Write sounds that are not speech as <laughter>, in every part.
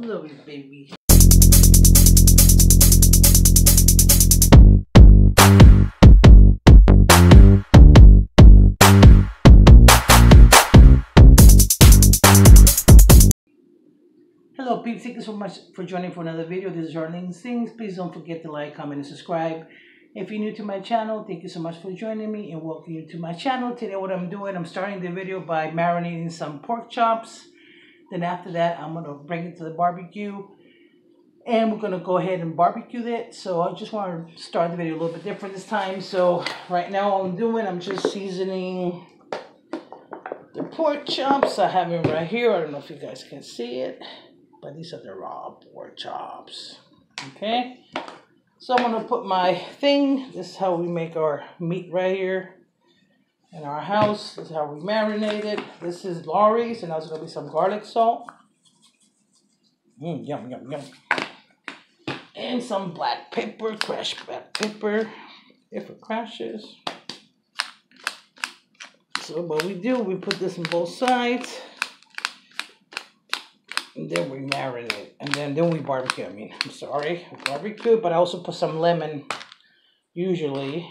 You, baby. Hello peeps, thank you so much for joining for another video. This is Arleen's Things. Please don't forget to like, comment, and subscribe. If you're new to my channel, thank you so much for joining me and welcome you to my channel. Today what I'm doing, I'm starting the video by marinating some pork chops. Then after that, I'm going to bring it to the barbecue. And we're going to go ahead and barbecue it. So I just want to start the video a little bit different this time. So right now all I'm doing, I'm just seasoning the pork chops. I have them right here. I don't know if you guys can see it. But these are the raw pork chops. Okay. So I'm going to put my thing. This is how we make our meat right here in our house. This is how we marinate it. This is Lawry's, and there's going to be some garlic salt. Mmm, yum, yum, yum. And some black pepper, crushed black pepper, if it crashes. So what we do, we put this on both sides. And then we marinate. And then, then we barbecue. I mean, I'm sorry, barbecue, but I also put some lemon, usually,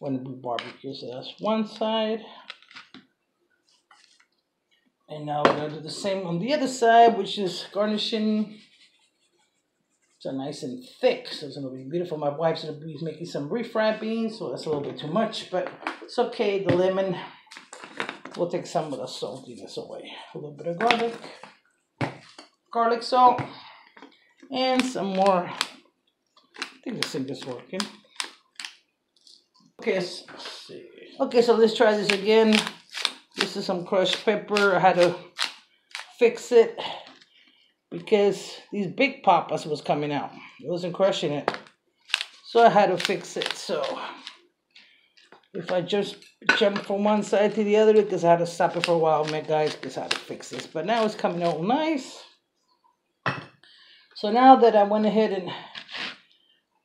when we barbecue. So that's one side. And now we're gonna do the same on the other side, which is garnishing. So nice and thick, so it's gonna be beautiful. My wife's gonna be making some refried beans, so that's a little bit too much, but it's okay. The lemon will take some of the saltiness away. A little bit of garlic, garlic salt, and some more. I think this thing is working. Okay. Okay, so let's try this again. This is some crushed pepper. I had to fix it because these big papas was coming out. It wasn't crushing it. So I had to fix it. So if I just jump from one side to the other because I had to stop it for a while, man, guys, because I had to fix this. But now it's coming out nice. So now that I went ahead and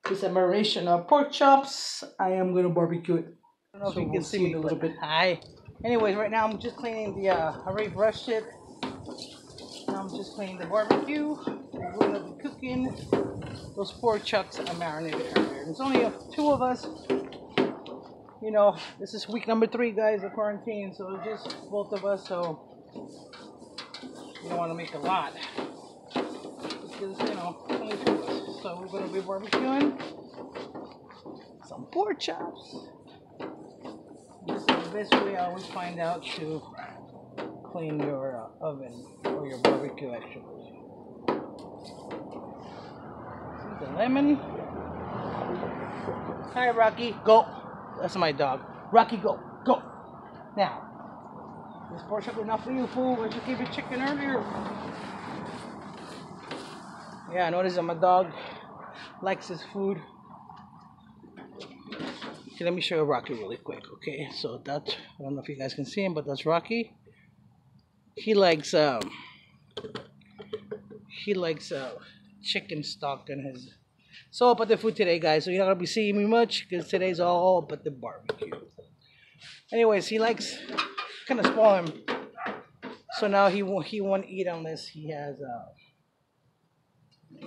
did some marination of pork chops, I am going to barbecue it. I don't know So if you we'll can see see, me a little bit. Hi. Anyways, right now I'm just cleaning the, uh, I already brushed it. Now I'm just cleaning the barbecue. We're going to be cooking those pork chops I marinated earlier. There's only two of us. You know, this is week number three, guys, of quarantine. So just both of us. So you don't want to make a lot. Because, you know, So we're going to be barbecuing some pork chops. This is the best way I always find out to clean your uh, oven or your barbecue actually. The lemon. Hi Rocky, go. That's my dog. Rocky, go, go. Now, this pork chop enough for you, fool. I just gave you chicken earlier. Yeah, I noticed that my dog likes his food. Okay, let me show you Rocky really quick. Okay, so that I don't know if you guys can see him, but that's Rocky. He likes um he likes uh chicken stock in his. So about the food today, guys. So you're not gonna be seeing me much because today's all about the barbecue. Anyways, he likes kind of spoil him. So now he won't he won't eat unless he has. Uh,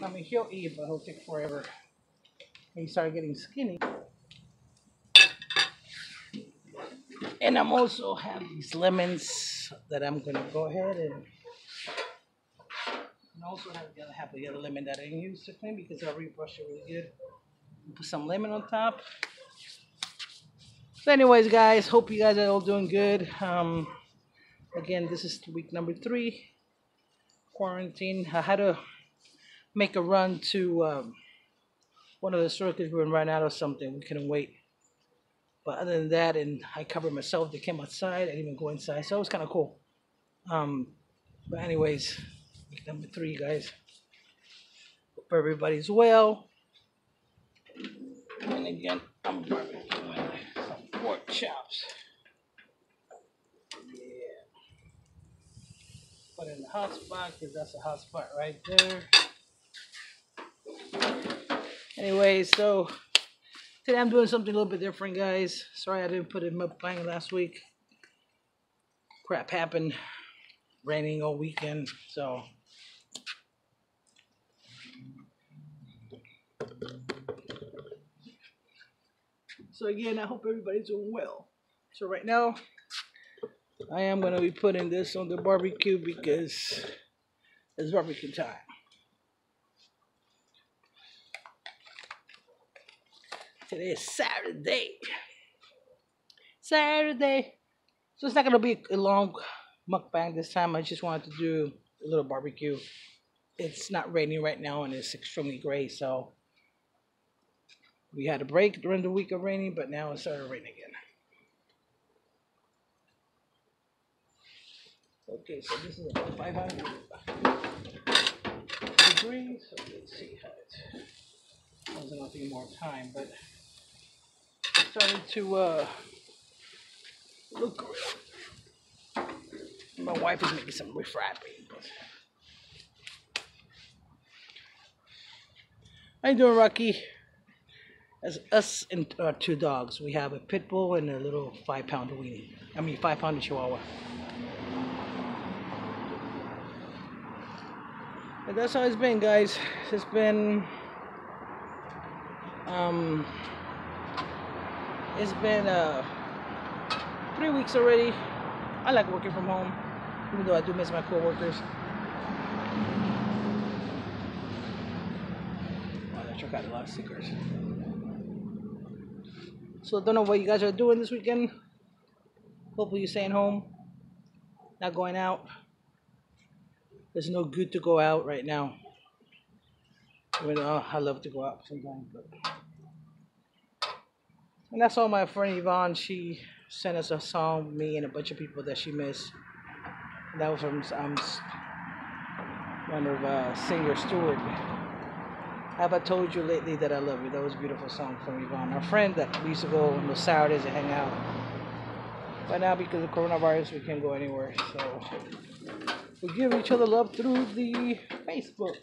I mean, he'll eat, but he'll take forever. And He started getting skinny. And I'm also have these lemons that I'm gonna go ahead and, and also have the other half of the other lemon that I didn't use to clean because I rebrushed it really good. Put some lemon on top. So, anyways, guys, hope you guys are all doing good. Um, again, this is week number three quarantine. I had to make a run to um, one of the we were running out of something. We couldn't wait. But other than that, and I covered myself. They came outside. I didn't even go inside, so it was kind of cool. Um, but anyways, number three, guys. Hope everybody's well. And again, I'm barbecuing some pork chops. Yeah. Put in the hot spot because that's a hot spot right there. Anyway, so today I'm doing something a little bit different, guys. Sorry I didn't put him up playing last week. Crap happened. Raining all weekend, so. So again, I hope everybody's doing well. So right now, I am going to be putting this on the barbecue because it's barbecue time. Today is Saturday. Saturday. So it's not gonna be a long mukbang this time. I just wanted to do a little barbecue. It's not raining right now and it's extremely gray, so we had a break during the week of raining, but now it started raining again. Okay, so this is about 500 degrees. So let's see how it. I wasn't nothing more time, but started to uh, look. My wife is making some refrapping. How you doing, Rocky? As us and our two dogs, we have a pit bull and a little five-pound weenie. I mean, five-pound Chihuahua. That's how it's been, guys. It's been um, it's been uh three weeks already. I like working from home, even though I do miss my coworkers. Wow, that truck got a lot of stickers. So don't know what you guys are doing this weekend. Hopefully you're staying home, not going out. There's no good to go out right now. Even though I love to go out sometimes, but and that's all my friend Yvonne. She sent us a song, me and a bunch of people that she missed. That was from um, one of uh, singer Stewart. Have I told you lately that I love you? That was a beautiful song from Yvonne, our friend that we used to go on the Saturdays and hang out. But now because of coronavirus, we can't go anywhere. So we give each other love through the Facebook.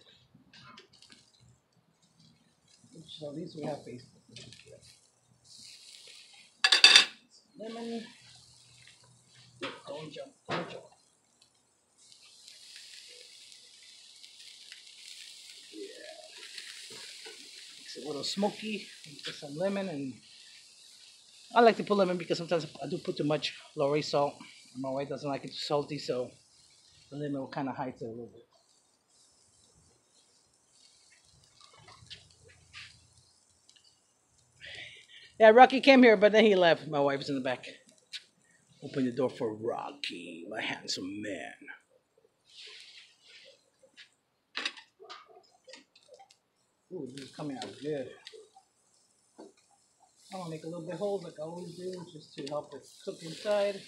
So at least we have Facebook. Lemon. Don't jump. Don't jump. Yeah. It's a little smoky. Put some lemon and I like to put lemon because sometimes I do put too much Lawry salt. My wife doesn't like it too salty, so the lemon will kind of hide it a little bit. Yeah, Rocky came here, but then he left. My wife's in the back. Open the door for Rocky, my handsome man. Ooh, this is coming out good. I'm gonna make a little bit holes like I always do, just to help it cook inside.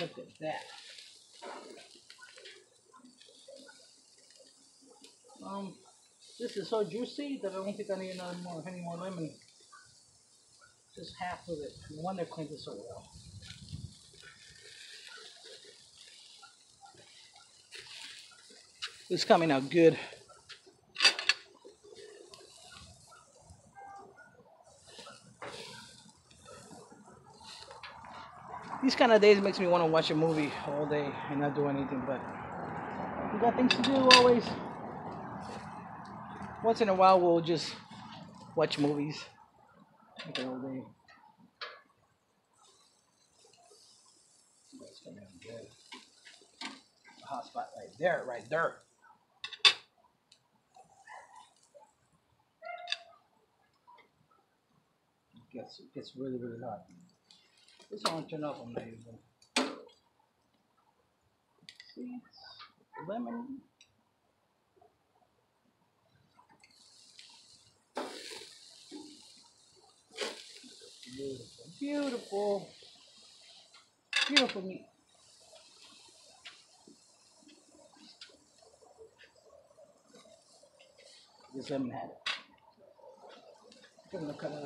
Look at that. Um, this is so juicy that I don't think I need another more, any more lemon. Just half of it. No wonder cleaned it so well. It's coming out good. These kind of days makes me want to watch a movie all day and not do anything, but we got things to do always. Once in a while, we'll just watch movies. Day. That's coming out good. A hot spot right there, right there. It gets, it gets really, really hot. This one turn off, using. Seeds, lemon. Beautiful, beautiful, beautiful meat. This lemon had it. I'm gonna cut it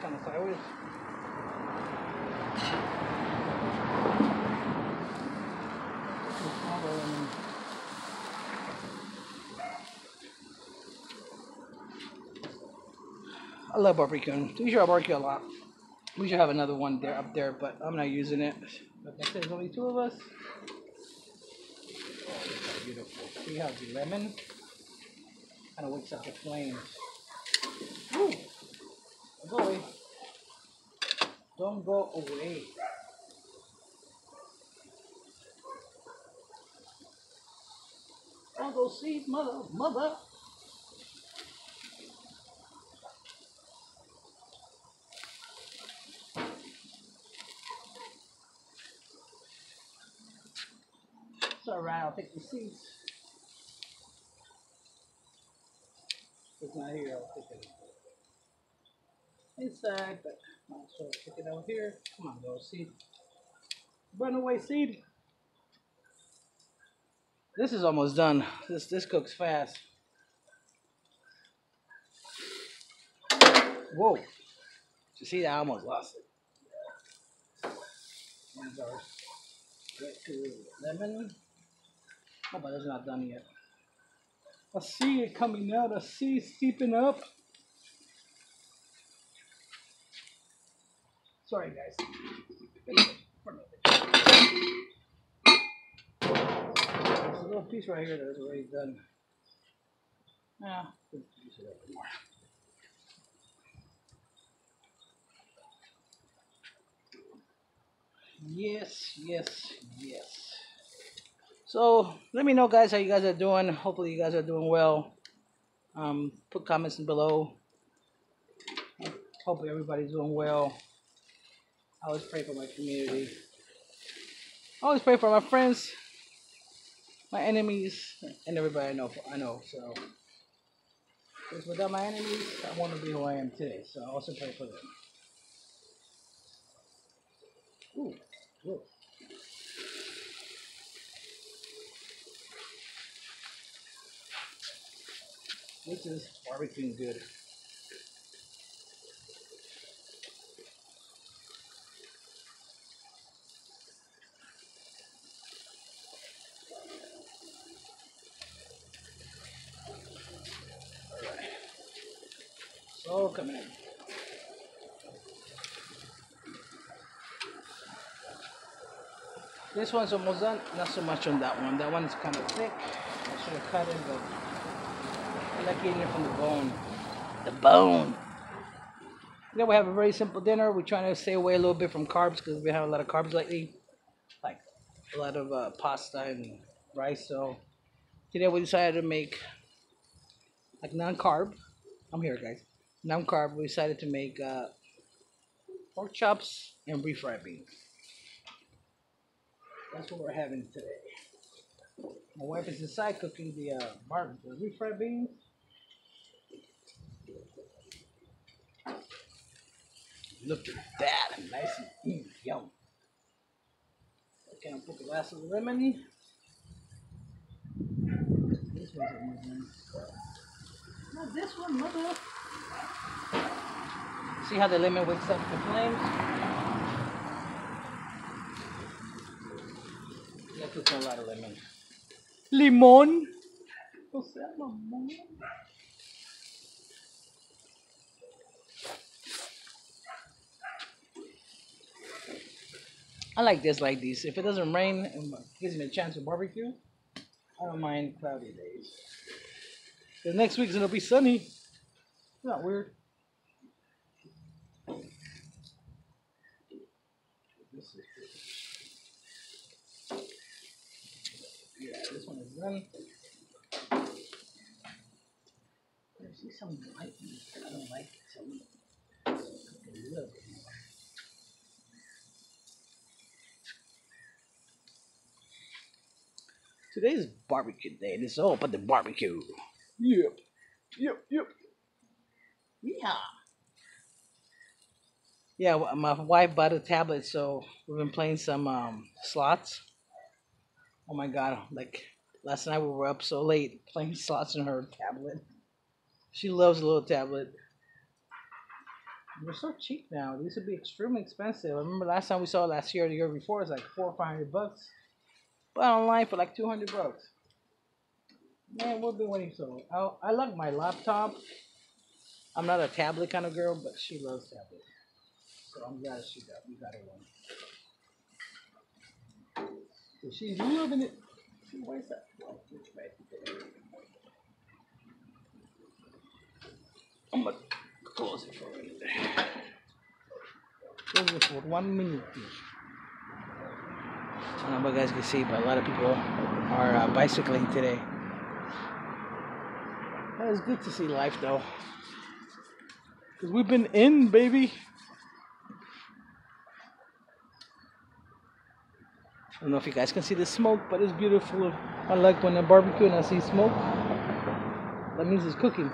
kind of. All the lemon. I love barbecue. We should barbecue a lot. We should have another one there up there, but I'm not using it. There's only two of us. Oh, beautiful. We have the lemon. Kind of wakes up the flames. Go away. Don't go away. Don't go see mother, mother. It's alright, I'll take the seats. It's not here, I'll take it inside, but might as well take it out here. Come on, go seed. Run away, seed. This is almost done. This this cooks fast. Whoa. You see that? I almost lost it. One's ours. Red to lemon. Oh, but it's not done yet. I see it coming out. I see it steeping up. Sorry, guys. There's a little piece right here that is already done. Now, use it a little more. Yes, yes, yes. So let me know, guys, how you guys are doing. Hopefully, you guys are doing well. Um, put comments below. Hopefully, everybody's doing well. I always pray for my community. I always pray for my friends, my enemies, and everybody I know. I know. So, because without my enemies, I wouldn't be who I am today. So I also pray for them. Ooh, ooh. This is barbecuing good. So coming in. This one's almost done. Not so much on that one. That one is kind of thick. I should have cut it, but like eating it from the bone. The bone. Then we have a very simple dinner. We're trying to stay away a little bit from carbs because we have a lot of carbs lately, like a lot of uh, pasta and rice. So today we decided to make like non-carb. I'm here, guys. Non-carb. We decided to make uh, pork chops and refried beans. That's what we're having today. My wife is inside cooking the uh, bar- the refried beans. Look at that, nice and mm, yum. Okay, I'll put the last of the lemon. This one's almost done. Not this one, mother. See how the lemon wakes up the flames? Yeah, took a lot of lemon. Limon. What's that, limon? I like this like this. If it doesn't rain and gives me a chance to barbecue, I don't mind cloudy days. Because next week's gonna be sunny. Not weird. This is. Yeah, this one is done. I see some white. I don't like it. So a little bit more. Today's barbecue day. and It's all about the barbecue. Yep. Yep. Yep. Yeah. Yeah, my wife bought a tablet, so we've been playing some um, slots. Oh my god! Like last night, we were up so late playing <laughs> slots on her tablet. She loves a little tablet. They're so cheap now. These would be extremely expensive. I remember last time we saw last year, or the year before, it was like four or five hundred bucks. But online for like two hundred bucks. Man, we'll be waiting so. I I love my laptop. I'm not a tablet kind of girl, but she loves tablet. So I'm glad she got we got her one. So she's loving it. See, where's that? I'm gonna close it for a minute. Close it for one minute. I don't know if you guys can see, but a lot of people are uh, bicycling today. Was good to see life though. Cause we've been in, baby. I don't know if you guys can see the smoke, but it's beautiful. I like when I barbecue and I see smoke. That means it's cooking.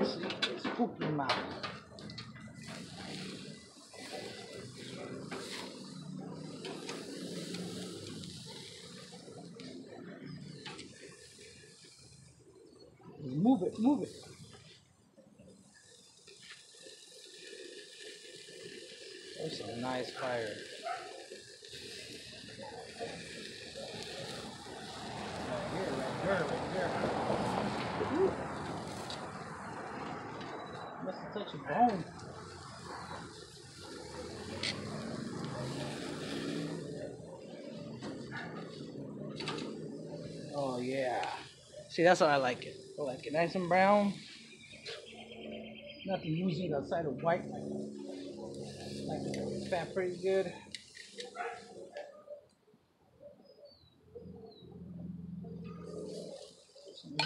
It's cooking now. Move it, move it. There's a nice fire. Right here, right there, right there. Must have touched a bone. Oh yeah. See, that's how I like it. It nice and brown. Nothing using outside of white. Like, fat pretty good.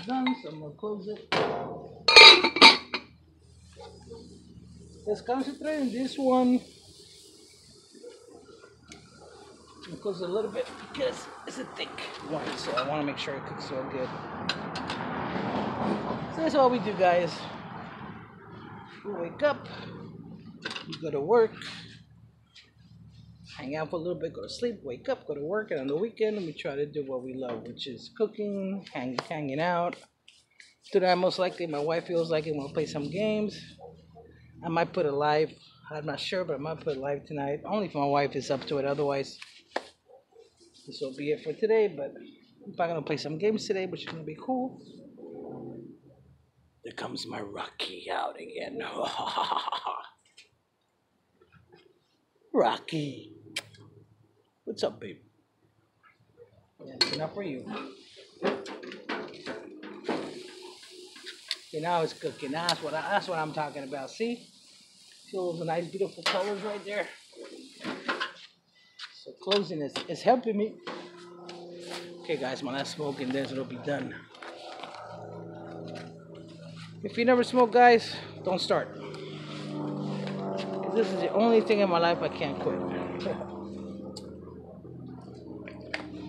Done, so I'm gonna close it. Let's concentrate on this one. It a little bit because it's a thick one, so I want to make sure it cooks so good. So that's all we do, guys. We wake up, we go to work, hang out for a little bit, go to sleep, wake up, go to work, and on the weekend we try to do what we love, which is cooking, hang, hanging out. Tonight, most likely, my wife feels like it. We'll play some games. I might put a live. I'm not sure, but I might put a live tonight. Only if my wife is up to it. Otherwise, this will be it for today. But I'm probably gonna play some games today, which is gonna be cool. There comes my Rocky out again. <laughs> Rocky. What's up, babe? That's enough for you. Okay, now it's cooking. That's what I, that's what I'm talking about. See? See all those nice, beautiful colors right there. So closing is is helping me. Okay, guys, my last smoke and then it'll be done. If you never smoke, guys, don't start. This is the only thing in my life I can't quit. <laughs>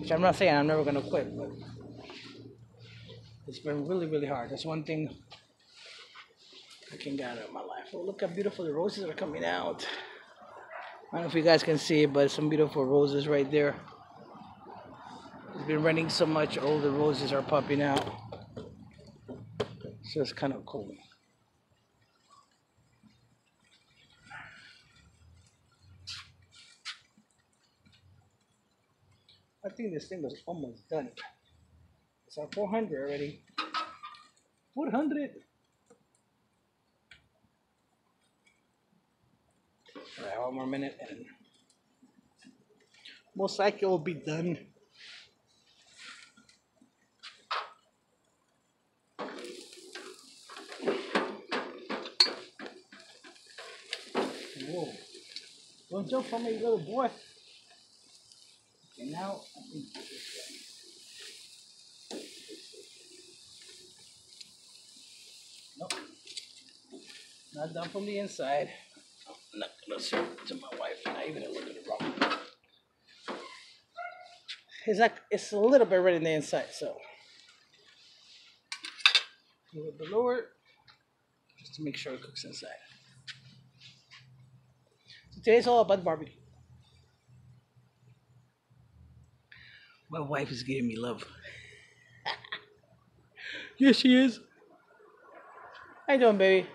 Which I'm not saying I'm never gonna quit, but it's been really, really hard. That's one thing I can get out of my life. Oh, look how beautiful the roses are coming out. I don't know if you guys can see it, but some beautiful roses right there. It's been raining so much, all the roses are popping out. It's kind of cool. I think this thing was almost done. It's at 400 already. 400. Alright, one more minute and most likely it will be done. Whoa. Don't jump on me, little boy. Okay, now I think this. Nope. Not done from the inside. I'm not gonna serve it to my wife, not even a little bit wrong. It's like it's a little bit red in the inside, so a little bit lower, just to make sure it cooks inside. Today's all about barbecue. My wife is giving me love. <laughs> yes, she is. How you doing, baby?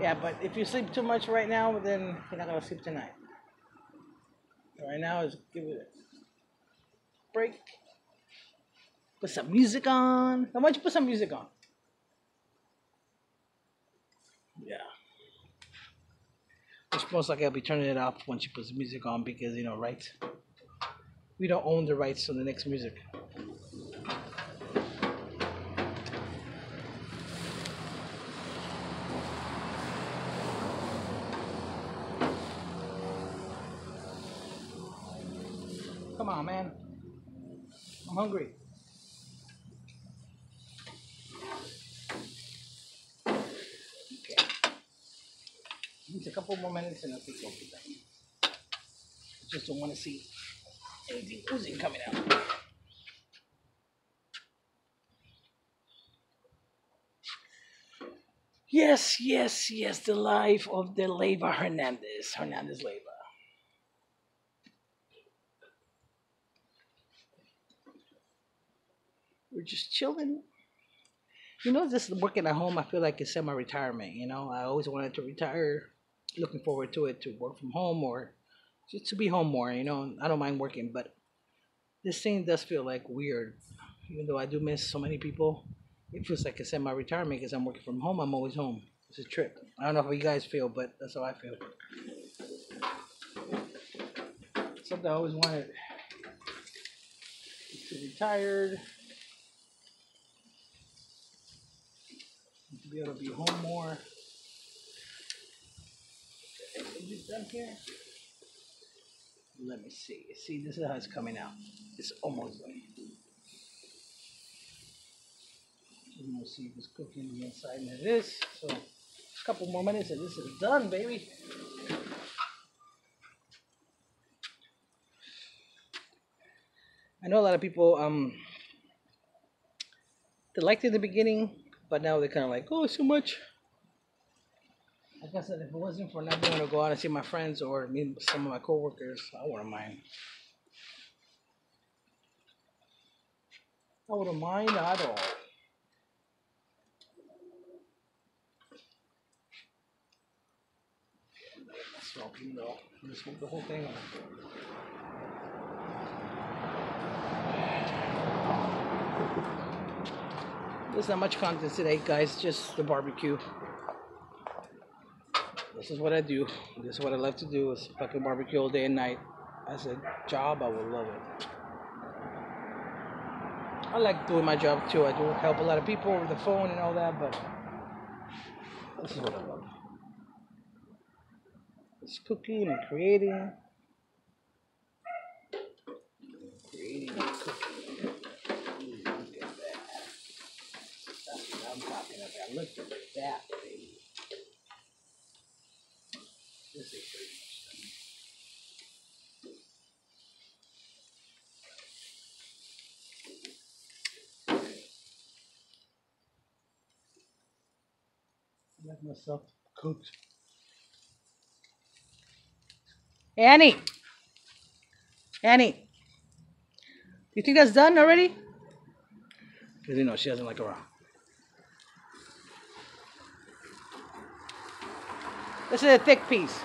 Yeah, but if you sleep too much right now, then you're not gonna sleep tonight. Right now is give it a break. Put some music on. Why don't you put some music on? Yeah. Which most likely I'll be turning it off once she puts the music on because you know, right? we don't own the rights to the next music. Come on, man. I'm hungry. Okay. More minutes and I'll think I'll. Just don't want to see anything oozing coming out. Yes, yes, yes, the life of the Leva Hernandez, Hernandez Leva. We're just chilling. You know, just working at home, I feel like it's semi retirement. You know, I always wanted to retire, looking forward to it, to work from home or just to be home more. You know, I don't mind working, but this thing does feel like weird. Even though I do miss so many people, it feels like a semi retirement because I'm working from home. I'm always home. It's a trip. I don't know how you guys feel, but that's how I feel. Something I always wanted to be retired, to be able to be home more. Is it done here? Let me see. See, this is how it's coming out. It's almost done. We're gonna see if it's cooking the inside, and it is. So, a couple more minutes, and this is done, baby. I know a lot of people um they liked it in the beginning, but now they're kind of like, oh, it's too much. Like I said, if it wasn't for not being able to go out and see my friends or meet some of my coworkers, I wouldn't mind. I wouldn't mind at all. Though I'm gonna smoke the whole thing. on. There's not much content today, guys. Just the barbecue. This is what I do. This is what I love to do. Is fucking barbecue all day and night. As a job, I would love it. I like doing my job too. I do help a lot of people over the phone and all that, but this is what I love. It's cooking and creating. Creating and cooking. Ooh, look at that. That's what I'm talking about. Look at that, baby. This is pretty much done. I like myself cooked. Annie! Annie! You think that's done already? Because you know she doesn't like around. This is a thick piece.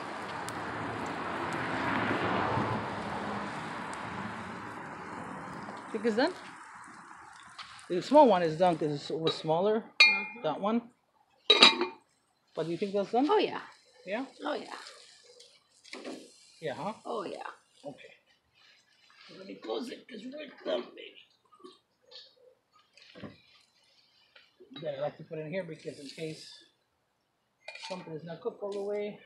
Think is done? The small one is done because it was smaller. Uh-huh. That one. But do you think that's done? Oh yeah. Yeah? Oh yeah. Yeah, huh? Oh yeah. Okay. Let me close it because we're done, baby. Yeah, I like to put it in here because in case something is not cooked all the way,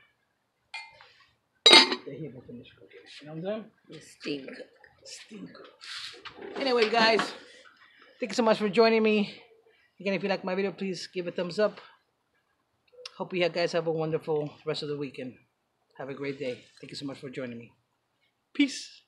the heat will finish cooking. You know what I'm saying? The steam cook. Stinker. Anyway, guys, thank you so much for joining me. Again, if you like my video, please give a thumbs up. Hope you guys have a wonderful rest of the weekend. Have a great day. Thank you so much for joining me. Peace.